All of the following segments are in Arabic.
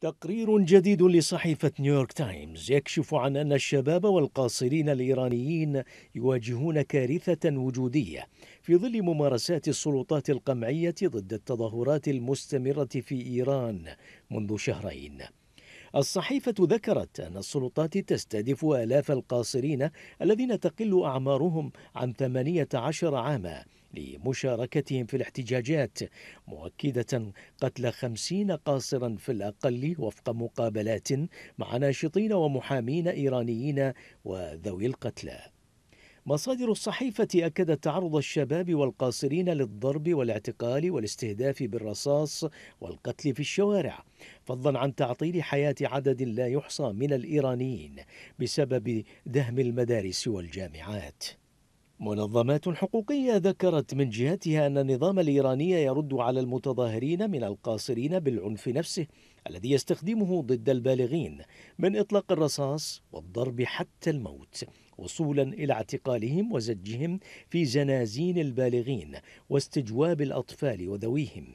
تقرير جديد لصحيفة نيويورك تايمز يكشف عن أن الشباب والقاصرين الإيرانيين يواجهون كارثة وجودية في ظل ممارسات السلطات القمعية ضد التظاهرات المستمرة في إيران منذ شهرين. الصحيفة ذكرت أن السلطات تستهدف آلاف القاصرين الذين تقل أعمارهم عن 18 عاما لمشاركتهم في الاحتجاجات مؤكدة قتل خمسين قاصرا في الأقل وفق مقابلات مع ناشطين ومحامين إيرانيين وذوي القتلى. مصادر الصحيفة أكدت تعرض الشباب والقاصرين للضرب والاعتقال والاستهداف بالرصاص والقتل في الشوارع فضلا عن تعطيل حياة عدد لا يحصى من الإيرانيين بسبب دهم المدارس والجامعات. منظمات حقوقية ذكرت من جهتها أن النظام الإيراني يرد على المتظاهرين من القاصرين بالعنف نفسه الذي يستخدمه ضد البالغين من إطلاق الرصاص والضرب حتى الموت وصولا إلى اعتقالهم وزجهم في زنازين البالغين واستجواب الأطفال وذويهم.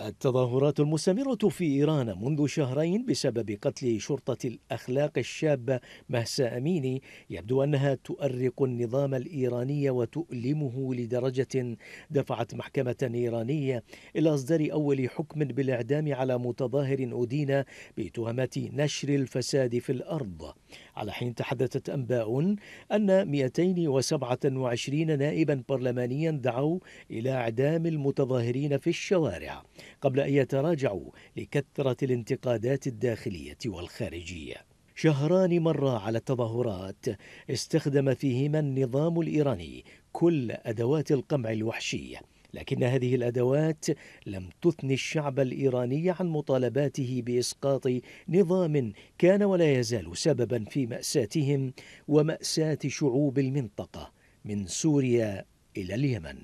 التظاهرات المستمرة في إيران منذ شهرين بسبب قتل شرطة الأخلاق الشابة مهسا أميني يبدو أنها تؤرق النظام الإيراني وتؤلمه لدرجة دفعت محكمة إيرانية إلى إصدار أول حكم بالإعدام على متظاهر أدين بتهمة نشر الفساد في الأرض. على حين تحدثت أنباء أن 227 نائبا برلمانيا دعوا إلى إعدام المتظاهرين في الشوارع. قبل أن يتراجعوا لكثرة الانتقادات الداخلية والخارجية. شهران مر على التظاهرات استخدم فيهما النظام الإيراني كل أدوات القمع الوحشية لكن هذه الأدوات لم تثن الشعب الإيراني عن مطالباته بإسقاط نظام كان ولا يزال سببا في مأساتهم ومأساة شعوب المنطقة من سوريا إلى اليمن.